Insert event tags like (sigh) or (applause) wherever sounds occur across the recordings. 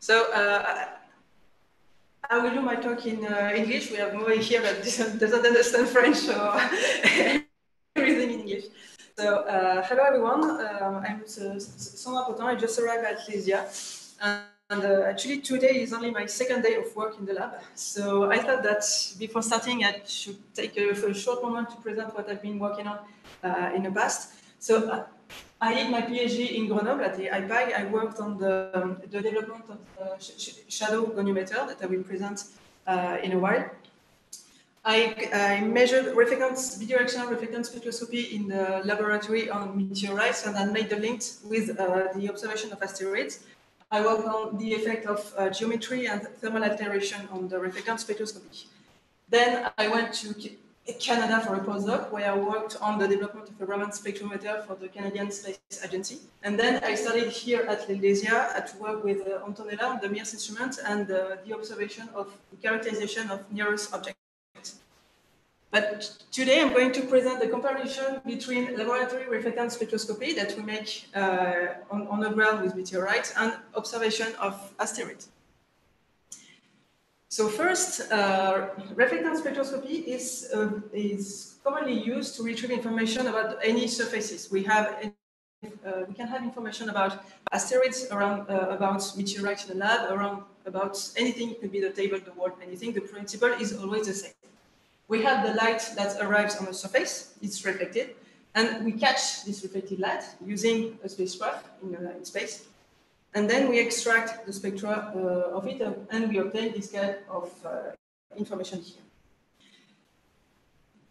So uh, I will do my talk in uh, English. We have Moe here that doesn't understand French, so (laughs) everything in English. So uh, hello everyone. Um, I'm Sandra Potin. I just arrived at Lesia. And uh, actually today is only my second day of work in the lab. So I thought that before starting, I should take a, a short moment to present what I've been working on uh, in the past. So uh, I did my PhD in Grenoble at the IPAG. I worked on the, um, the development of the sh shadow goniometer that I will present uh, in a while. I, I, measured reflectance, bidirectional reflectance spectroscopy in the laboratory on meteorites and then made the link with uh, the observation of asteroids. I worked on the effect of uh, geometry and thermal alteration on the reflectance spectroscopy. Then I went to Canada for a postdoc, where I worked on the development of a Raman spectrometer for the Canadian Space Agency. And then I studied here at Lesia to work with uh, Antonella on the MIRS instrument and uh, the observation of the characterization of nearest objects. But today I'm going to present the comparison between laboratory reflectance spectroscopy that we make uh, on, on the ground with meteorites and observation of asteroids. So first, uh, reflectance spectroscopy is, uh, is commonly used to retrieve information about any surfaces. We have uh, we can have information about asteroids, around uh, about meteorites in the lab, around about anything. It could be the table, the wall, anything. The principle is always the same. We have the light that arrives on the surface. It's reflected, and we catch this reflected light using a spacecraft in, in space. And then we extract the spectra uh, of it and we obtain this kind of uh, information here.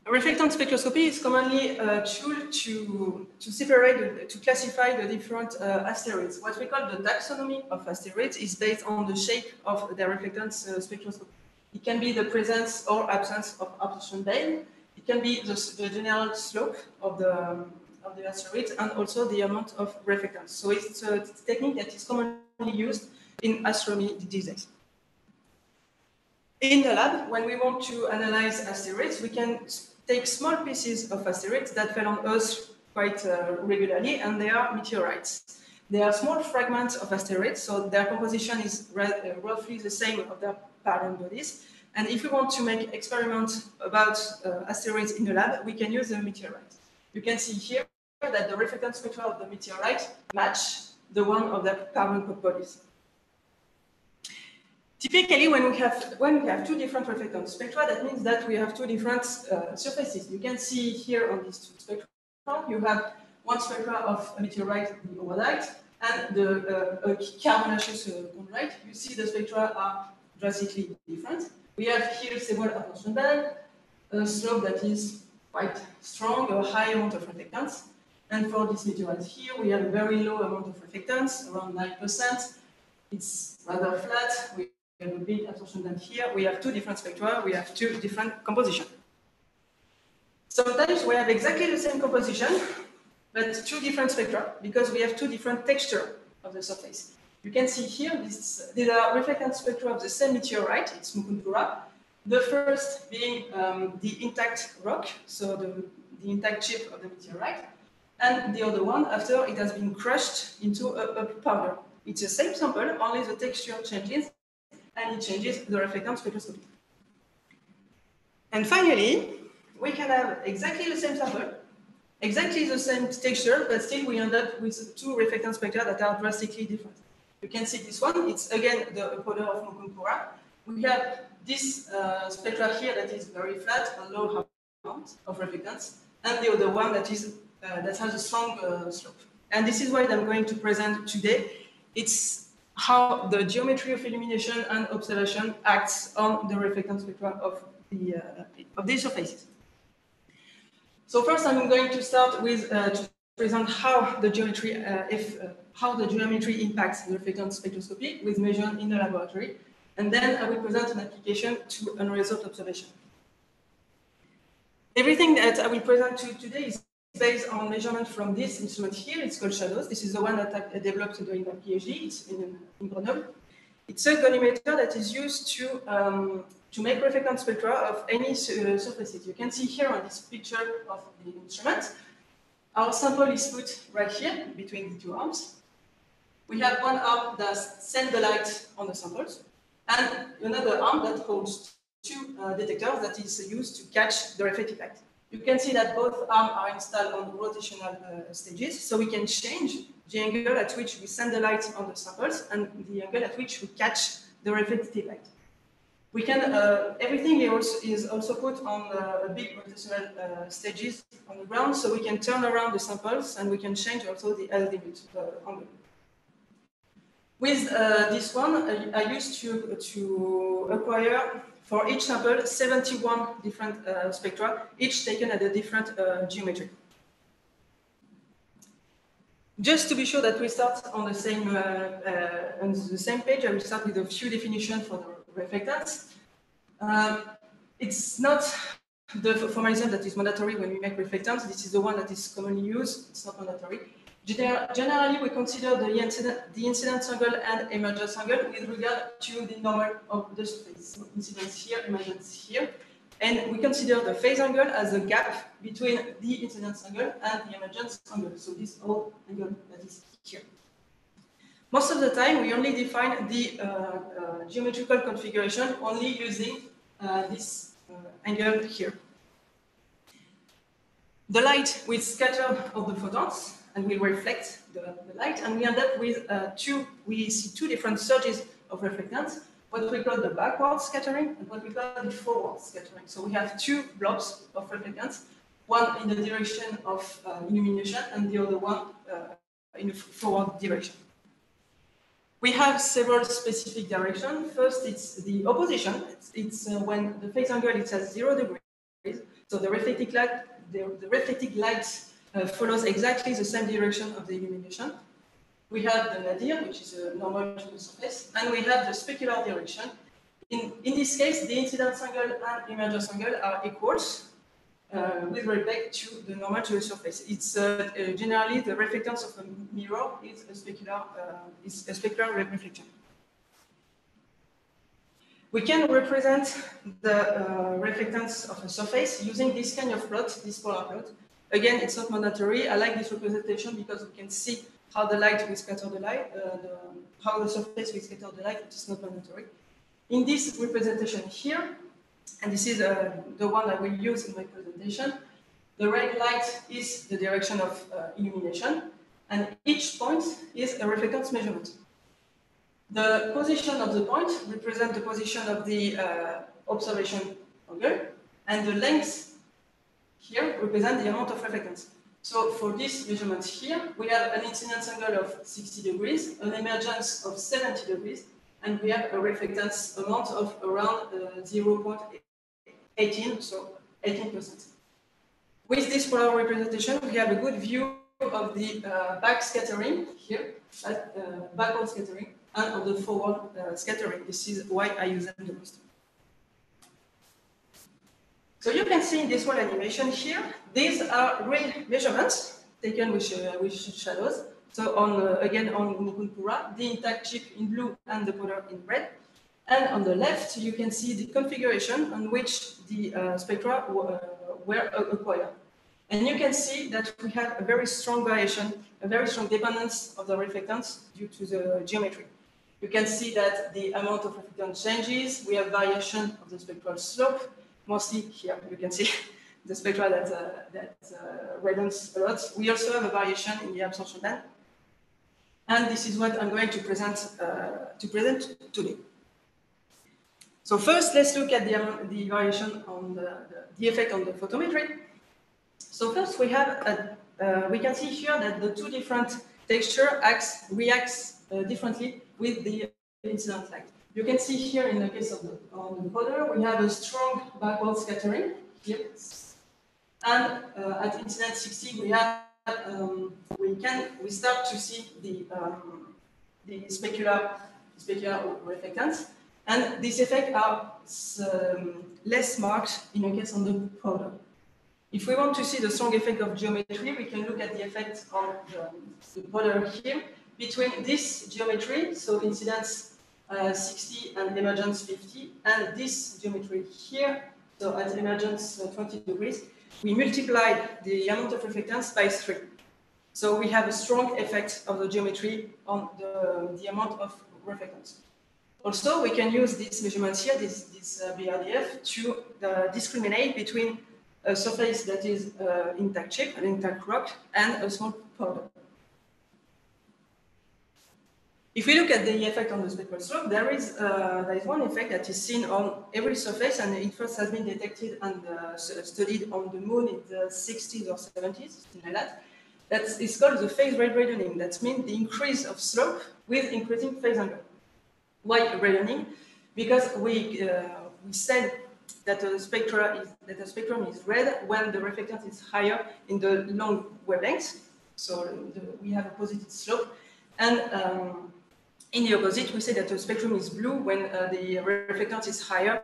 Reflectance spectroscopy is commonly a tool to, to separate, to classify the different uh, asteroids. What we call the taxonomy of asteroids is based on the shape of their reflectance uh, spectroscopy. It can be the presence or absence of absorption band. It can be the, the general slope of the, of the asteroid and also the amount of reflectance. So it's a technique that is commonly used in astronomy days. In the lab, when we want to analyze asteroids, we can take small pieces of asteroids that fell on Earth quite uh, regularly, and they are meteorites. They are small fragments of asteroids, so their composition is uh, roughly the same of their parent bodies. And if we want to make experiments about uh, asteroids in the lab, we can use a meteorite. You can see here that the reflectance spectra of the meteorite match the one of the carbon bodies. Typically, when we have when we have two different reflectance spectra, that means that we have two different uh, surfaces. You can see here on these two spectra, you have one spectra of a meteorite, the overnight, and the uh, carbonaceous uh, chondrite. You see the spectra are drastically different. We have here several absorption band, a slope that is quite strong, a high amount of reflectance. And for this meteorite here, we have a very low amount of reflectance, around 9%. It's rather flat. We have a big absorption band here. We have two different spectra. We have two different composition. Sometimes we have exactly the same composition, but two different spectra because we have two different texture of the surface. You can see here, this, these are reflectance spectra of the same meteorite, it's Mukundpura. The first being um, the intact rock, so the, the intact chip of the meteorite and the other one after it has been crushed into a, a powder. It's the same sample, only the texture changes, and it changes the reflectance spectroscopy. And finally, we can have exactly the same sample, exactly the same texture, but still we end up with two reflectance spectra that are drastically different. You can see this one, it's again the powder of Mukundpura. We have this uh, spectra here that is very flat, a low amount of reflectance, and the other one that is that has a strong uh, slope. And this is what I'm going to present today. It's how the geometry of illumination and observation acts on the reflectance spectra of, the, uh, of these surfaces. So first I'm going to start with uh, to present how the geometry, uh, if, uh, how the geometry impacts the reflectance spectroscopy with measured in the laboratory. And then I will present an application to unresolved observation. Everything that I will present to you today is based on measurement from this instrument here. It's called SHADOWS. This is the one that I developed during my PhD. It's in, in Grenoble. It's a goniometer that is used to, um, to make reflectance spectra of any uh, surfaces. You can see here on this picture of the instrument, our sample is put right here between the two arms. we have one arm that sends the light on the samples, and another arm that holds two uh, detectors that is used to catch the reflected light. You can see that both arms are installed on rotational uh, stages, so we can change the angle at which we send the light on the samples and the angle at which we catch the reflected light. We can, uh, everything is also put on uh, big rotational uh, stages on the ground, so we can turn around the samples and we can change also the azimuth uh, angle. With uh, this one, I, I, used to, to acquire for each sample 71 different uh, spectra, each taken at a different geometry. Just to be sure that we start on the same on the same page, I will start with a few definitions for the reflectance. Um, it's not the formalism that is mandatory when we make reflectance. This is the one that is commonly used. It's not mandatory. Generally, we consider the incident, the incidence angle and emergence angle with regard to the normal of the surface. So incidence here, emergence here. And we consider the phase angle as a gap between the incidence angle and the emergence angle. So this whole angle that is here. Most of the time, we only define the uh, uh, geometrical configuration only using uh, this angle here. The light will scatter of the photons and will reflect the, the light, and we end up with uh, two, we see two different surges of reflectance, what we call the backward scattering and what we call the forward scattering. So we have two blobs of reflectance, one in the direction of uh, illumination and the other one uh, in the forward direction. We have several specific directions. First, it's the opposition. It's, it's uh, when the phase angle is at zero degrees. So the reflected light, the, the reflected light uh, follows exactly the same direction of the illumination. We have the nadir, which is a normal to the surface, and we have the specular direction. In, in this case, the incidence angle and emergence angle are equals uh, with respect to the normal to the surface. It's uh, uh, generally the reflectance of a mirror is a specular, is a specular reflection. We can represent the uh, reflectance of a surface using this kind of plot, this polar plot. Again, it's not mandatory. I like this representation because we can see how the light will scatter the light, uh, the, how the surface will scatter the light, is not mandatory. In this representation here, and this is uh, the one I will use in my presentation. The red light is the direction of uh, illumination, and each point is a reflectance measurement. The position of the point represents the position of the uh, observation angle, and the length here represents the amount of reflectance. So for this measurement here, we have an incidence angle of 60 degrees, an emergence of 70 degrees, and we have a reflectance amount of around uh, 0.18, so 18%. With this polar representation, we have a good view of the uh, back scattering here, uh, backward scattering, and of the forward uh, scattering. This is why I use them the most. So you can see in this one animation here, these are real measurements taken with, uh, with shadows. So on uh, again on Mukundpura, the intact chip in blue and the polar in red. And on the left, you can see the configuration on which the uh, spectra uh, were acquired. And you can see that we have a very strong variation, a very strong dependence of the reflectance due to the geometry. You can see that the amount of reflectance changes. We have variation of the spectral slope, mostly here. You can see (laughs) the spectra that, uh, that uh, a lot. We also have a variation in the absorption band and this is what I'm going to present, uh, to present today. So first, let's look at the, um, the variation on the, the, the, effect on the photometry. So first, we have a, uh, we can see here that the two different texture acts reacts uh, differently with the incident light. You can see here in the case of the, on the encoder, we have a strong backward scattering here. And uh, at incident 60, we have um, we can we start to see the um, the specular specular reflectance, and these effects are um, less marked in a case on the powder. If we want to see the strong effect of geometry, we can look at the effect of the, the powder here between this geometry, so incidence uh, 60 and emergence 50, and this geometry here, so at emergence uh, 20 degrees, we multiply the amount of reflectance by 3. So we have a strong effect of the geometry on the, the amount of reflectance. Also, we can use these measurements here, this, this uh, BRDF, to uh, discriminate between a surface that is uh, intact chip, an intact rock, and a small powder. If we look at the effect on the spectral slope, there is, uh, there is one effect that is seen on every surface, and it first has been detected and uh, studied on the moon in the 60s or 70s, something like that. That is called the phase reddening. That means the increase of slope with increasing phase angle. Why reddening? Because we, uh, we said that the, spectra is, that spectrum is red when the reflectance is higher in the long wavelengths. So the, we have a positive slope. And um, in the opposite, we say that the spectrum is blue when uh, the reflectance is higher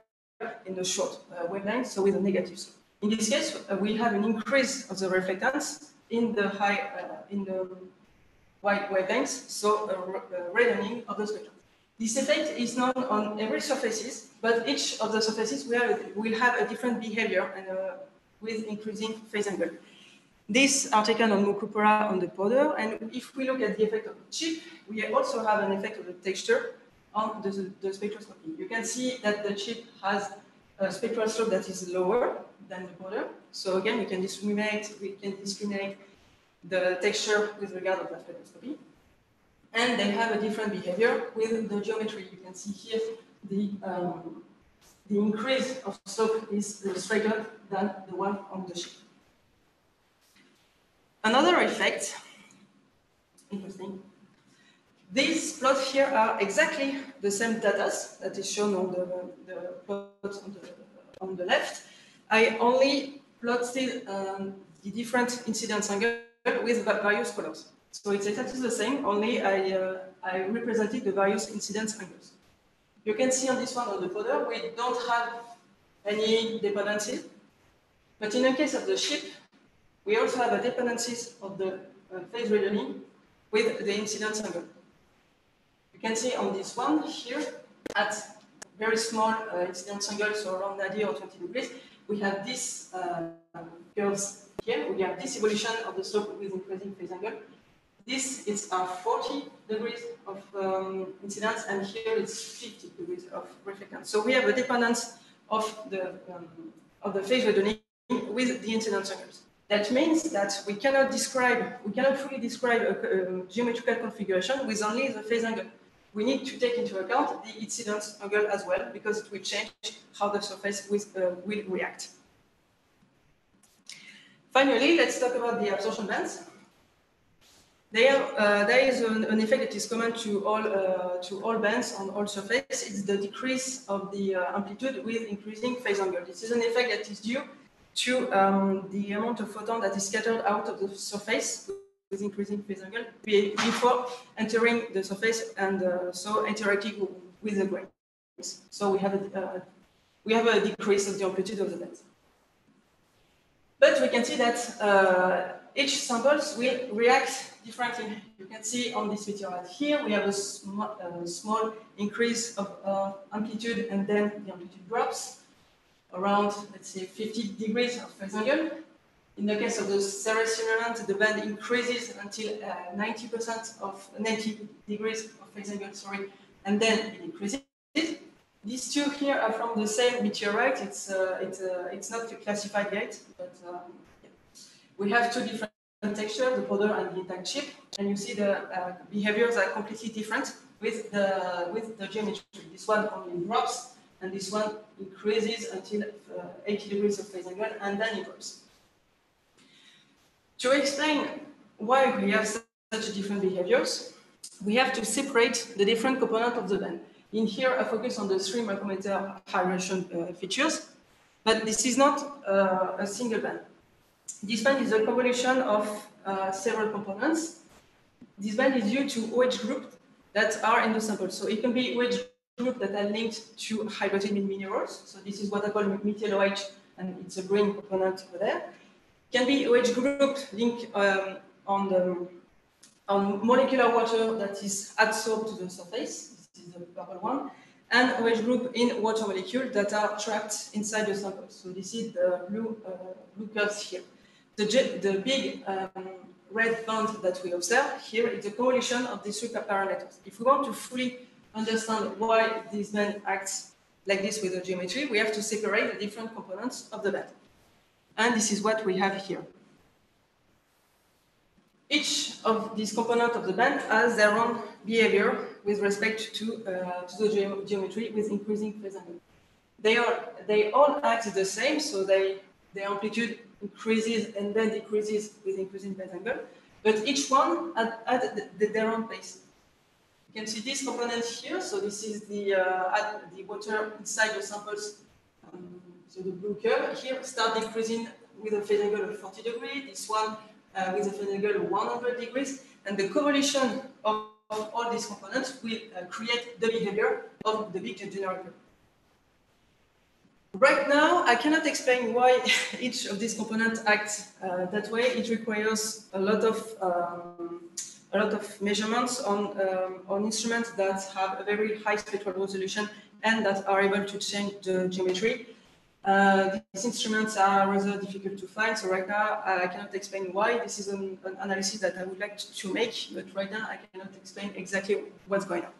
in the short uh, wavelength, so with a negative. In this case, uh, we have an increase of the reflectance in the high, uh, in the wide wavelengths, so a, reddening of the spectrum. This effect is known on every surfaces, but each of the surfaces will, will have a different behavior and uh, with increasing phase angle. These are taken on Mukundpura on the powder, and if we look at the effect of the chip, we also have an effect of the texture on the, the spectroscopy. You can see that the chip has a spectral slope that is lower than the powder. So again, we can discriminate, we can discriminate the texture with regard to the spectroscopy. And they have a different behavior with the geometry. You can see here the, um, the increase of slope is straighter than the one on the chip. Another effect, interesting, these plots here are exactly the same data that is shown on the, the plot on the, on the left. I only plotted um, the different incidence angle with various colors. So it's exactly the same, only I, uh, I represented the various incidence angles. You can see on this one on the photo, we don't have any dependencies. But in the case of the ship, we also have a dependencies of the uh, phase reddening with the incidence angle. You can see on this one here, at very small uh, incidence angle, so around 90 or 20 degrees, we have these uh, curves here. We have this evolution of the slope with increasing phase angle. This is uh, 40 degrees of um, incidence, and here it's 50 degrees of reflectance. So we have a dependence of the um, of the phase reddening with the incidence angles. That means that we cannot describe, we cannot fully describe a, a geometrical configuration with only the phase angle. We need to take into account the incidence angle as well, because it will change how the surface with, uh, will react. Finally, let's talk about the absorption bands. There, uh, there is an, an, effect that is common to all uh, to all bands on all surfaces. It's the decrease of the uh, amplitude with increasing phase angle. This is an effect that is due to um, the amount of photon that is scattered out of the surface with increasing phase angle before entering the surface and uh, so interacting with the grains. So we have a, uh, we have a decrease of the amplitude of the band. But we can see that uh, each samples will react differently. You can see on this meteorite here, we have a, sm a small increase of uh, amplitude and then the amplitude drops around, let's say, 50 degrees of phase angle. In the case of the Ceres firmament, the band increases until 90% uh, of 90 degrees of phase angle, sorry, and then it increases. These two here are from the same meteorite. It's uh, it's uh, it's not classified yet, but um, yeah. we have two different textures, the powder and the intact chip, and you see the uh, behaviors are completely different with the with the geometry. This one only drops and this one increases until uh, 80 degrees of phase angle, and then it drops. To explain why we have such different behaviors, we have to separate the different components of the band. In here, I focus on the three micrometer hydration uh, features, but this is not uh, a single band. This band is a combination of uh, several components. This band is due to OH groups that are in the sample. So it can be OH group that are linked to hydrogen in minerals. So this is what I call metal OH, and it's a green component over there. Can be OH group linked um, on the on molecular water that is adsorbed to the surface. This is the purple one. And OH group in water molecules that are trapped inside the sample. So this is the blue, uh, blue curves here. The, the big um, red band that we observe here is the correlation of these three parameters. If we want to fully understand why this band acts like this with the geometry, we have to separate the different components of the band. And this is what we have here. Each of these components of the band has their own behavior with respect to, uh, to the ge geometry with increasing phase angle. They, are, they all act the same, so they, their amplitude increases and then decreases with increasing phase angle, but each one at, at the, the, their own pace. You can see this component here. So this is the uh, the water inside the samples. Um, so the blue curve here start decreasing with a phase angle of 40 degrees. This one uh, with a phase angle of 100 degrees, and the correlation of, of all these components will uh, create the behavior of the big generator. Right now, I cannot explain why (laughs) each of these components acts uh, that way. It requires a lot of um, a lot of measurements on, um, on instruments that have a very high spectral resolution and that are able to change the geometry. Uh, these instruments are rather difficult to find, so right now I cannot explain why. This is an, an analysis that I would like to make, but right now I cannot explain exactly what's going on.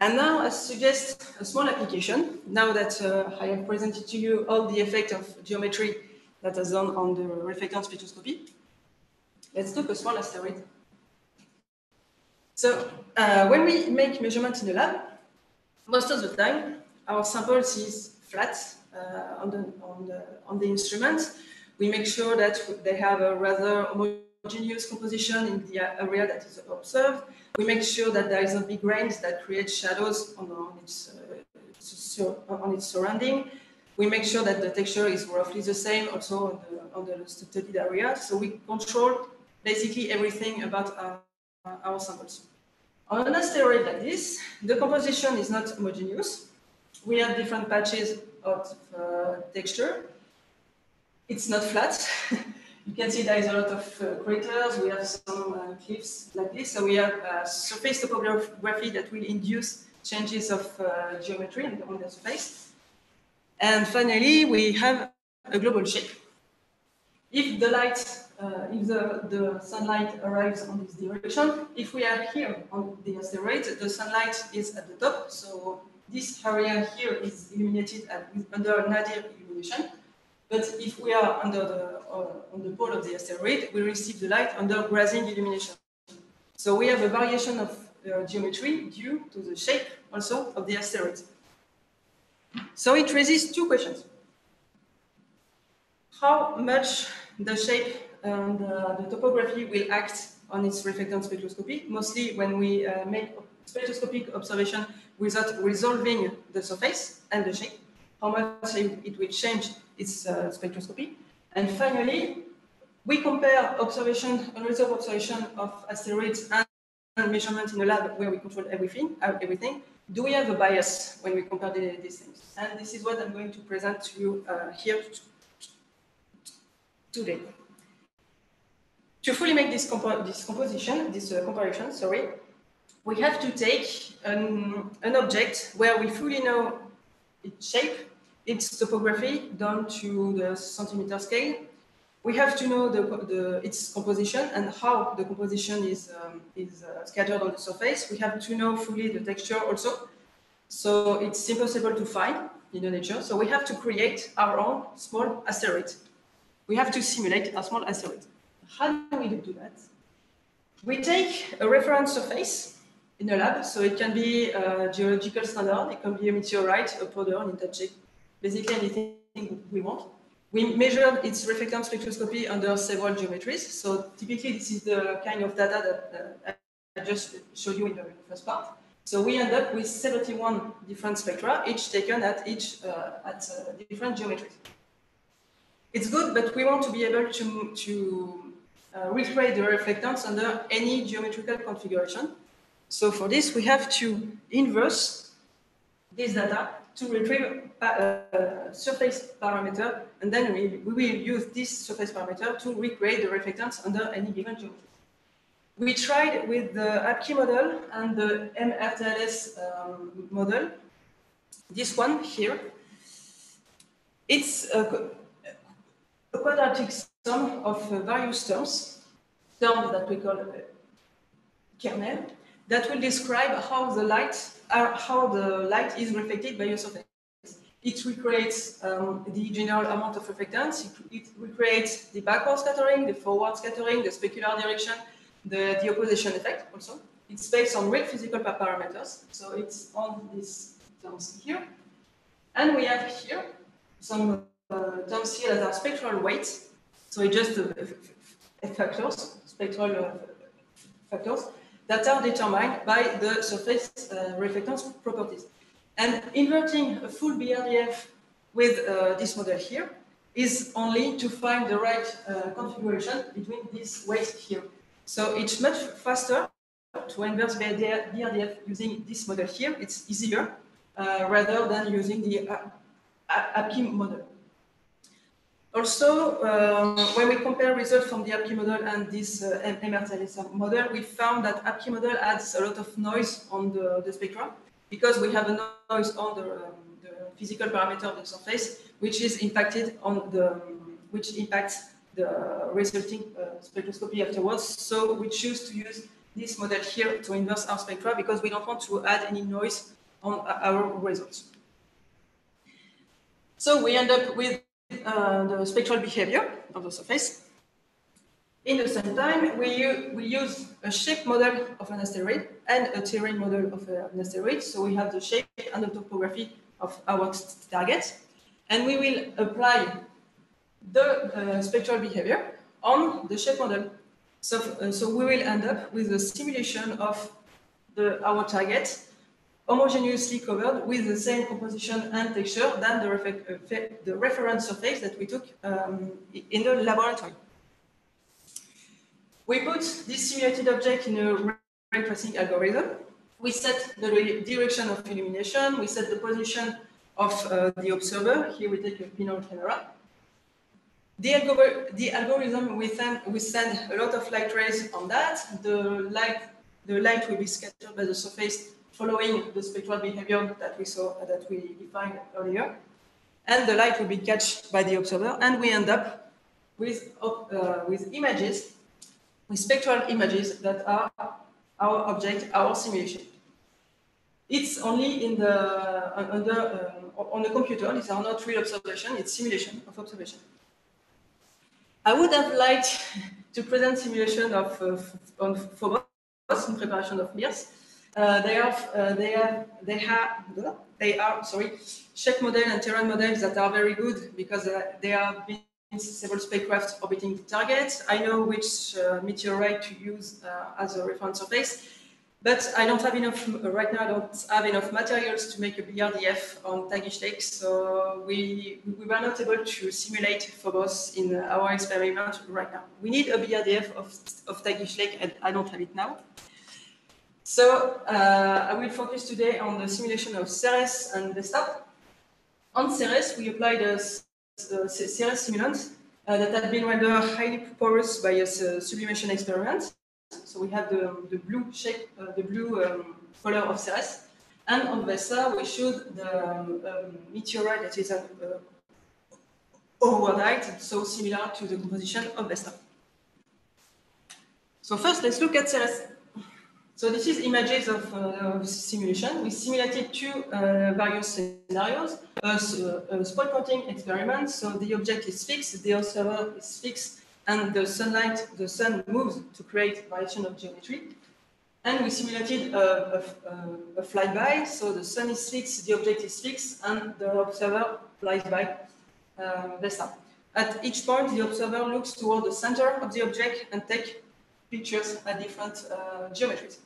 And now I suggest a small application. Now that uh, I have presented to you all the effect of geometry that is done on the reflectance spectroscopy, Let's look a small asteroid. So uh, when we make measurements in the lab, most of the time our sample is flat uh, on, the, on, the, on the instrument. We make sure that they have a rather homogeneous composition in the area that is observed. We make sure that there is a big range that creates shadows on, on its, uh, on its surrounding. We make sure that the texture is roughly the same also on the, on the studied area. So we control basically everything about our, our samples. On an asteroid like this, the composition is not homogeneous. We have different patches of uh, texture. It's not flat. (laughs) you can see there is a lot of uh, craters. We have some uh, cliffs like this. So we have uh, surface topography that will induce changes of uh, geometry on the surface. And finally, we have a global shape. If the light uh, if the, the sunlight arrives on this direction, if we are here on the asteroid, the sunlight is at the top, so this area here is illuminated at, under nadir illumination. But if we are under the, uh, on the pole of the asteroid, we receive the light under grazing illumination. So we have a variation of uh, geometry due to the shape also of the asteroid. So it raises two questions. How much the shape and uh, the topography will act on its reflectance spectroscopy, mostly when we uh, make spectroscopic observation without resolving the surface and the shape, how much it will change its uh, spectroscopy. And finally, we compare observation, unresolved observation of asteroids and measurement in a lab where we control everything, everything. Do we have a bias when we compare the, these things? And this is what I'm going to present to you uh, here today. To fully make this, compo this composition, this uh, comparison, sorry, we have to take an, an object where we fully know its shape, its topography down to the centimeter scale. We have to know the, the, its composition and how the composition is, um, is uh, scattered on the surface. We have to know fully the texture also. So it's impossible to find in the nature. So we have to create our own small asteroid. We have to simulate a small asteroid. How do we do that? We take a reference surface in a lab, so it can be a geological standard, it can be a meteorite, a powder, an intensity, basically anything we want. We measure its reflectance spectroscopy under several geometries. So typically, this is the kind of data that uh, I just showed you in the first part. So we end up with 71 different spectra, each taken at each uh, at uh, different geometries. It's good, but we want to be able to, to uh, recreate the reflectance under any geometrical configuration. So for this, we have to inverse this data to retrieve a, uh, surface parameter, and then we, we will use this surface parameter to recreate the reflectance under any given geometry. We tried with the Hapke model and the MRTLS um, model. This one here, it's a a quadratic sum of various terms, terms that we call uh, kernel, that will describe how the light, uh, how the light is reflected by your surface. It recreates um, the general amount of reflectance, it, it recreates the backward scattering, the forward scattering, the specular direction, the, the opposition effect also. It's based on real physical parameters, so it's on these terms here. And we have here some uh, terms here that are spectral weights, so it's just uh, factors, spectral uh, factors, that are determined by the surface uh, reflectance properties. And inverting a full BRDF with uh, this model here is only to find the right uh, configuration between these weights here. So it's much faster to inverse the BRDF using this model here. It's easier uh, rather than using the Hapke model. Also, um, when we compare results from the Hapke model and this uh, model, we found that Hapke model adds a lot of noise on the, the spectrum because we have a noise on the, um, the physical parameter of the surface, which is impacted on the, um, which impacts the resulting uh, spectroscopy afterwards. So we choose to use this model here to inverse our spectra because we don't want to add any noise on our results. So we end up with uh, the spectral behavior of the surface. In the same time, we, we use a shape model of an asteroid and a terrain model of an asteroid. So we have the shape and the topography of our target. And we will apply the uh, spectral behavior on the shape model. So, uh, so we will end up with a simulation of the, our target homogeneously covered with the same composition and texture than the, uh, the reference surface that we took um, in the laboratory. We put this simulated object in a ray tracing algorithm. We set the direction of illumination, we set the position of uh, the observer. Here we take a pinhole camera. The, algor the algorithm, we send, we send a lot of light rays on that. The light, the light will be scattered by the surface following the spectral behavior that we saw, that we defined earlier. And the light will be catched by the observer, and we end up with, uh, with images, with spectral images that are our object, our simulation. It's only in the, uh, uh, on the computer, these are not real observation, it's simulation of observation. I would have liked (laughs) to present simulation of uh, on Phobos in preparation of MIRS. Uh, they have, uh, they have, they have, they are, sorry, shape model and terrain models that are very good because uh, they have been several spacecraft orbiting the target. I know which uh, meteorite to use uh, as a reference surface. But I don't have enough, right now I don't have enough materials to make a BRDF on Tagish Lake, so we, we were not able to simulate Phobos in our experiment right now. We need a BRDF of, of Tagish Lake, and I don't have it now. So uh, I will focus today on the simulation of Ceres and Vesta. On Ceres, we applied a, a Ceres simulant uh, that had been rendered highly porous by a sublimation experiment. So we have the, the blue shape, uh, the blue um, color of Ceres. And on Vesta, we showed the um, um, meteorite that is an uh, howardite, so similar to the composition of Vesta. So first, let's look at Ceres. So this is images of, uh, simulation. We simulated two uh, various scenarios. A, a spot pointing experiment. So the object is fixed, the observer is fixed, and the sunlight, the sun moves to create variation of geometry. And we simulated a, a, a flyby, so the sun is fixed, the object is fixed, and the observer flies by uh, Vesta. At each point, the observer looks toward the center of the object and takes pictures at different uh, geometries.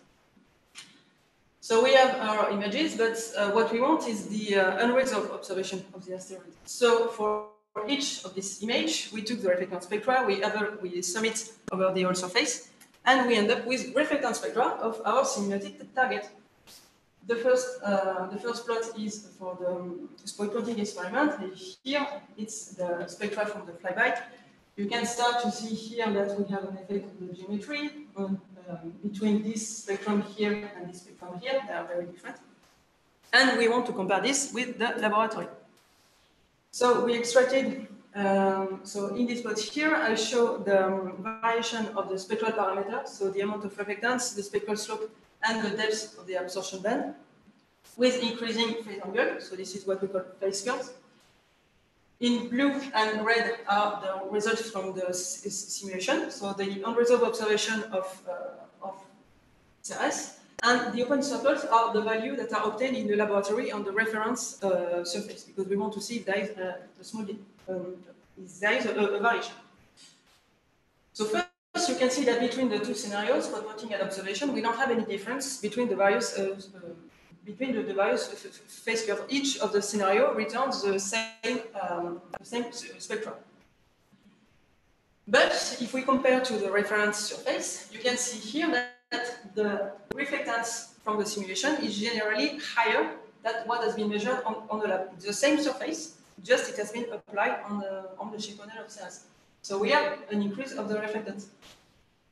So we have our images, but uh, what we want is the uh, unresolved observation of the asteroid. So for each of this image, we took the reflectance spectra, we, ever, we sum it over the whole surface, and we end up with reflectance spectra of our simulated target. The first, uh, the first plot is for the um, spot pointing experiment. Here, it's the spectra from the flyby. You can start to see here that we have an effect of the geometry um, um, between this spectrum here and this spectrum here. They are very different. And we want to compare this with the laboratory. So we extracted Um, so in this plot here, I show the um, variation of the spectral parameters, so the amount of reflectance, the spectral slope, and the depth of the absorption band, with increasing phase angle. So this is what we call phase curves. In blue and red are the results from the simulation, so the unresolved observation of, uh, of Ceres, and the open circles are the value that are obtained in the laboratory on the reference uh, surface, because we want to see if there is a, a small um, there is a, a, variation. So first, you can see that between the two scenarios, for pointing and observation, we don't have any difference between the various uh, uh between the, the various phase curve. Each of the scenario returns the same um, same spectrum. But if we compare to the reference surface, you can see here that the reflectance from the simulation is generally higher than what has been measured on, on the lab. The same surface, just it has been applied on the, on the panel of Ceres. So we have an increase of the reflectance.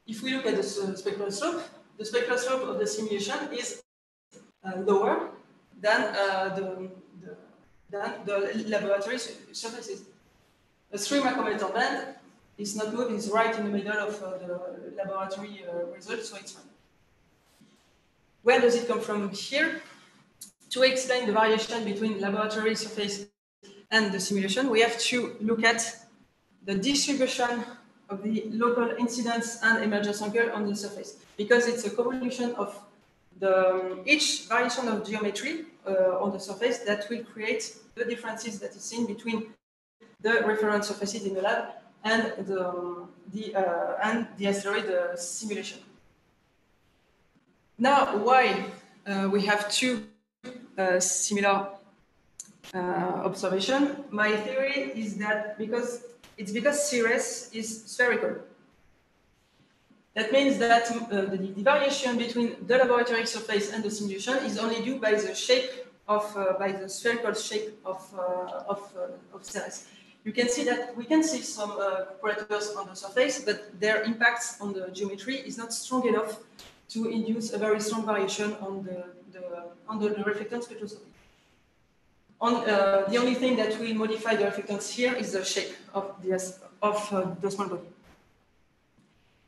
If we look at the spectral slope, the spectral slope of the simulation is lower than, uh, the, the, than the laboratory surfaces. A 3 micrometer band is not moved, it's right in the middle of uh, the laboratory uh, result, so it's fine. Where does it come from here? To explain the variation between laboratory surface and the simulation, we have to look at the distribution of the local incidence and emergence angle on the surface, because it's a convolution of the, um, each variation of geometry uh, on the surface that will create the differences that is seen between the reference surfaces in the lab and the, um, the, uh, and the asteroid uh, simulation. Now, why uh, we have two uh, similar uh, observation? My theory is that because it's because Ceres is spherical. That means that uh, the, the, variation between the laboratory surface and the simulation is only due by the shape of, uh, by the spherical shape of, uh, of, uh, of Ceres. You can see that we can see some uh, craters on the surface, but their impacts on the geometry is not strong enough to induce a very strong variation on the, the on the, the reflectance spectroscopy. On, uh, the only thing that will modify the reflectance here is the shape of the, of, the small body.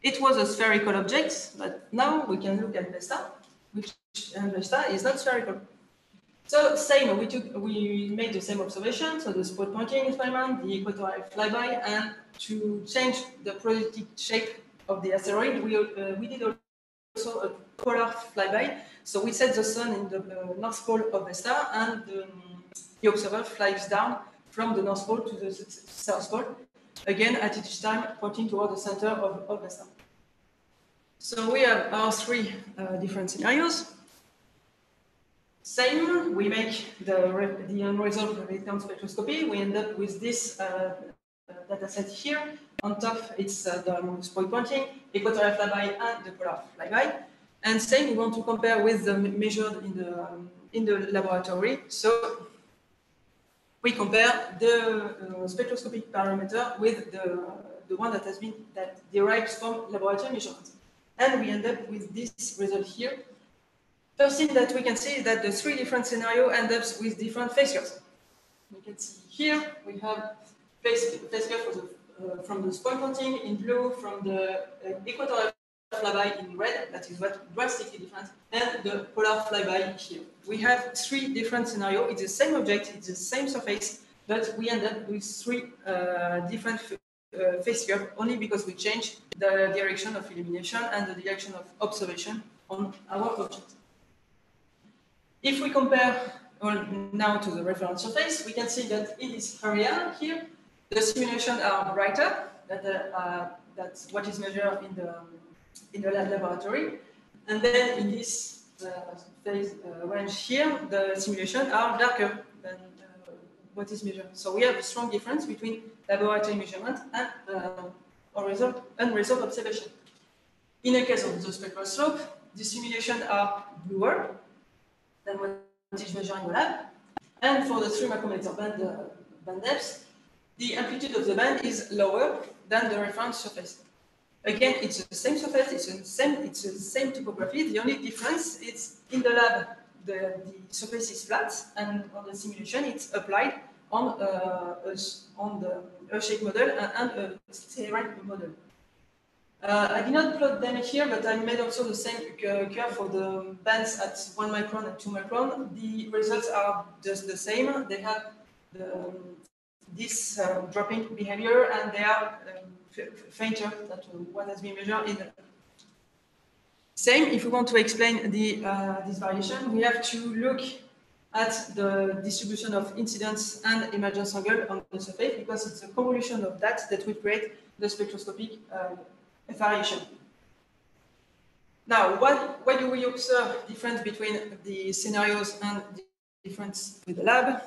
It was a spherical object, but now we can look at Vesta, which Vesta is not spherical. So same, we took we made the same observation, so the spot pointing experiment, the equatorial flyby, and to change the projected shape of the asteroid, we uh, we did also a polar flyby. So we set the sun in the uh, north pole of Vesta, and um, the observer flies down from the north pole to the south pole, again at each time pointing toward the center of, of Vesta. So we have our three uh, different scenarios. Same, we make the, the unresolved reflectance spectroscopy. We end up with this uh, data set here. On top, it's uh, the spot pointing, equatorial flyby, and the polar flyby. And same, we want to compare with the measured in the, um, in the laboratory. So we compare the uh, spectroscopic parameter with the, the one that has been that derives from laboratory measurements. And we end up with this result here. First thing that we can see is that the three different scenarios end up with different phase We can see here we have the, uh, from the spot pointing in blue, from the uh, equatorial flyby in red, that is what drastically different, and the polar flyby here. We have three different scenarios. It's the same object, it's the same surface, but we end up with three uh, different uh, curve only because we change the direction of illumination and the direction of observation on our object. If we compare well, now to the reference surface, we can see that in this area here, the simulations are brighter. than That, uh, that's what is measured in the in the laboratory, and then in this uh, phase uh, range here, the simulations are darker than uh, what is measured. So we have a strong difference between laboratory measurement and uh, unresolved, unresolved observation. In the case of the spectral slope, the simulations are bluer than what is measured in the lab. And for the 3 micrometer band, uh, band the amplitude of the band is lower than the reference surface. Again, it's the same surface, it's the same, it's the same topography. The only difference is in the lab, the, the surface is flat, and on the simulation, it's applied on, uh, on the Earth-shaped model and, and a terrain model. Uh, I did not plot them here, but I made also the same curve for the bands at 1 micron and 2 micron. The results are just the same. They have the, um, this uh, dropping behavior and they are um, fainter than what has been measured in the same, if we want to explain the, uh, this variation, we have to look at the distribution of incidence and emergence angle on the surface because it's a convolution of that that will create the spectroscopic uh, variation. Now, what, why do we observe difference between the scenarios and the difference with the lab?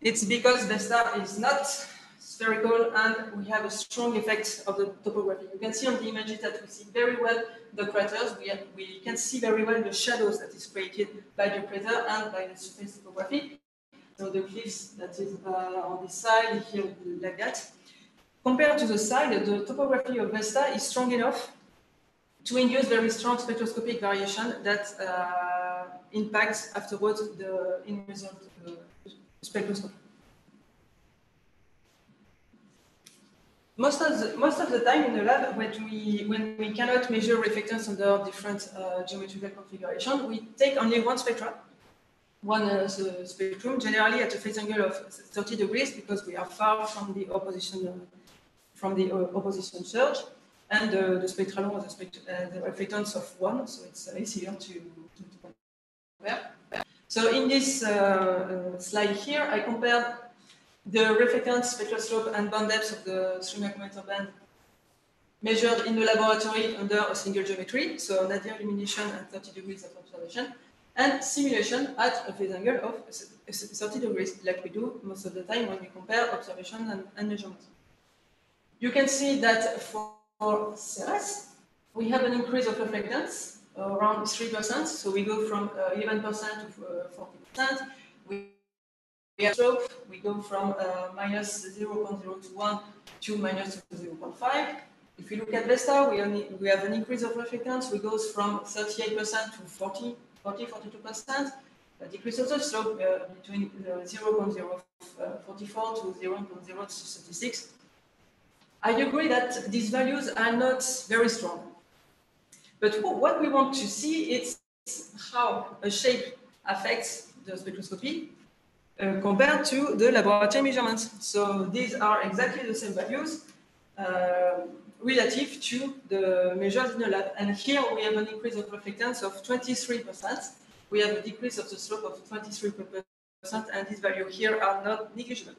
It's because the star is not spherical and we have a strong effect of the topography. You can see on the images that we see very well the craters. We, have, we can see very well the shadows that is created by the crater and by the surface topography. So the cliffs that is uh, on this side here like that. Compared to the side, the topography of Vesta is strong enough to induce very strong spectroscopic variation that uh, impacts afterwards the in result uh, spectroscopy. Most of the most of the time in the lab when we when we cannot measure reflectance under different uh, geometrical configuration, we take only one spectrum, one uh, spectrum, generally at a phase angle of 30 degrees because we are far from the opposition uh, from the uh, opposition surge, and the spectral has a spect uh, the reflectance of one, so it's uh, easier to, to, compare. So in this slide here, I compared the reflectance, spectral slope, and band depth of the 3 micrometer band measured in the laboratory under a single geometry, so nadir illumination at 30 degrees of observation, and simulation at a phase angle of 30 degrees, like we do most of the time when we compare observation and, and measurement. You can see that for Ceres, we have an increase of reflectance around 3%, so we go from 11% uh, to 40%. Uh, we go from uh, minus 0.021 to minus 0.5. If you look at Vesta, we, only, we have an increase of reflectance. We go from 38% to 40, 40 42%. A decrease of the slope uh, between uh, 0.044 to 0.036. I agree that these values are not very strong. But what we want to see is how a shape affects the spectroscopy uh, compared to the laboratory measurements. So these are exactly the same values uh, relative to the measures in the lab. And here we have an increase of reflectance of 23%. We have a decrease of the slope of 23%, and these values here are not negligible.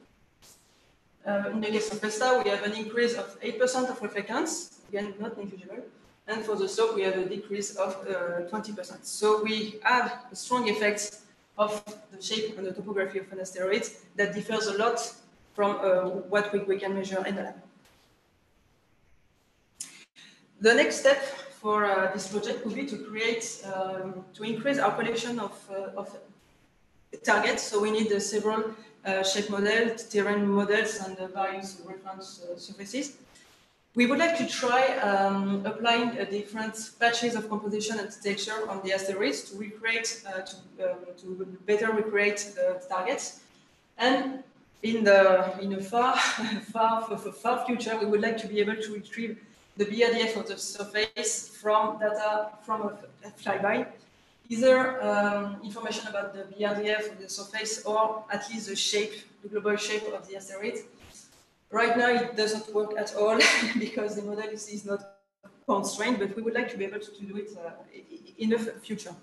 Uh, in the case of Vesta, we have an increase of 8% of reflectance, again, not negligible. And for the slope, we have a decrease of 20%. Uh, so we have strong effect of the shape and the topography of an asteroid that differs a lot from uh, what we, we, can measure in the lab. The next step for uh, this project would be to create, um, to increase our collection of, uh, of targets. So we need uh, several uh, shape models, terrain models, and various reference uh, surfaces. We would like to try um, applying uh, different patches of composition and texture on the asteroids to recreate, uh, to, um, to better recreate the targets. And in the in a far, (laughs) far, far, far future, we would like to be able to retrieve the BRDF of the surface from data from a, flyby, either um, information about the BRDF of the surface or at least the shape, the global shape of the asteroid Right now, it doesn't work at all (laughs) because the model is, not constrained, but we would like to be able to, do it uh, in the future.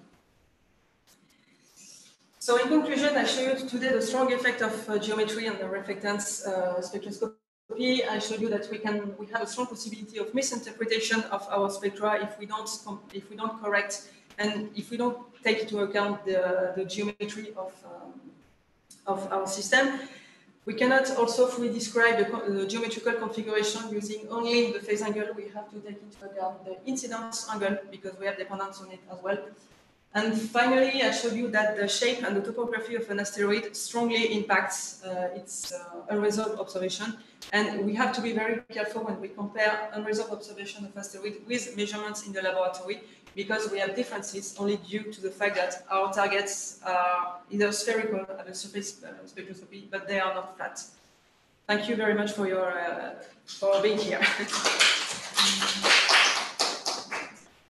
So in conclusion, I showed you today the strong effect of uh, geometry and the reflectance uh, spectroscopy. I showed you that we can we have a strong possibility of misinterpretation of our spectra if we don't if we don't correct and if we don't take into account the, the geometry of um, of our system. We cannot also fully describe the, the, geometrical configuration using only the phase angle. We have to take into account the incidence angle because we have dependence on it as well. And finally, I showed you that the shape and the topography of an asteroid strongly impacts uh, its uh, unresolved observation. And we have to be very careful when we compare unresolved observation of asteroid with measurements in the laboratory, because we have differences only due to the fact that our targets are either spherical at the surface uh, spectroscopy, but they are not flat. Thank you very much for your uh, for being here. (laughs)